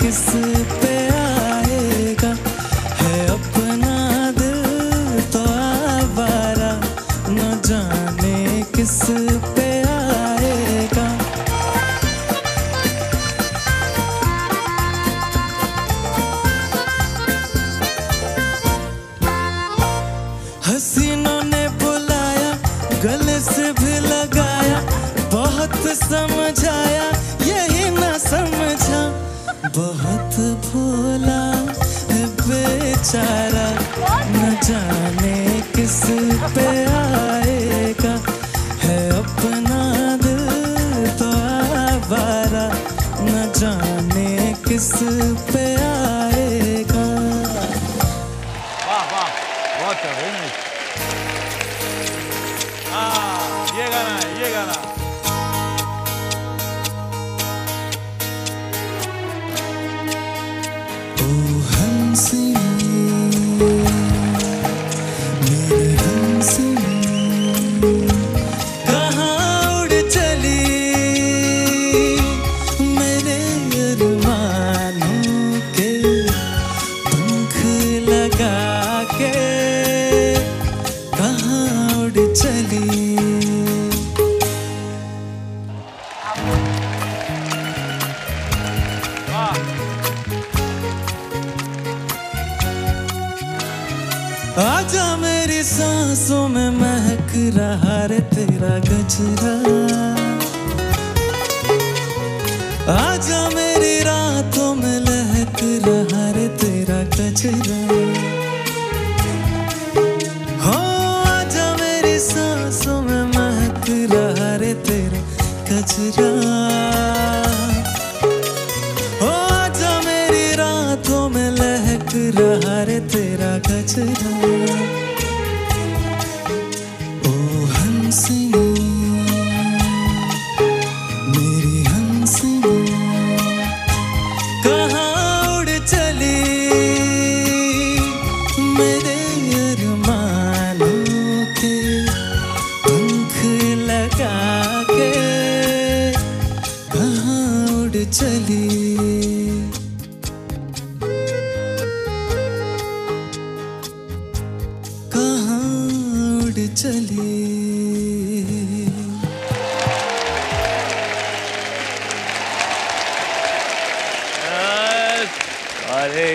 किस पे समझाया, यही ना समझा। बहुत भोला है बेचारा, न जाने किस पे आएगा। है अपना दिल तो आवारा, न जाने किस पे आएगा। हाँ ये गाना ये गाना। आजा मेरी सांसों में महक रहा रे तेरा गजरा। आजा मेरी रातों में लहक रहा रे तेरा गजरा। हो, आजा मेरी सांसों में महक रहा रे तेरा गजरा। लहक रहा रे तेरा गजरा ओ हंसिनी मेरी हंसिनी कहाँ उड़ चली? मेरे अरमानों के पंख लगा के कहाँ उड़ चली? चली। अरे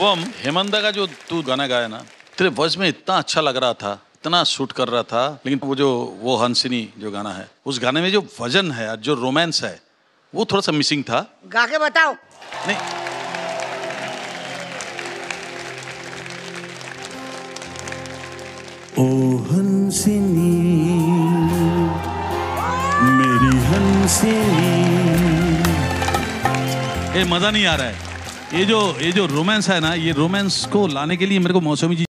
ओम हेमंता का जो तू गाना गाया ना तेरे वॉइस में इतना अच्छा लग रहा था इतना शूट कर रहा था लेकिन वो जो वो हंसिनी जो गाना है उस गाने में जो वज़न है जो रोमांस है वो थोड़ा सा मिसिंग था। गा के बताओ। नहीं मेरी ये मज़ा नहीं आ रहा है। ये जो ये जो रोमांस है ना, ये रोमांस को लाने के लिए मेरे को मौसमी जी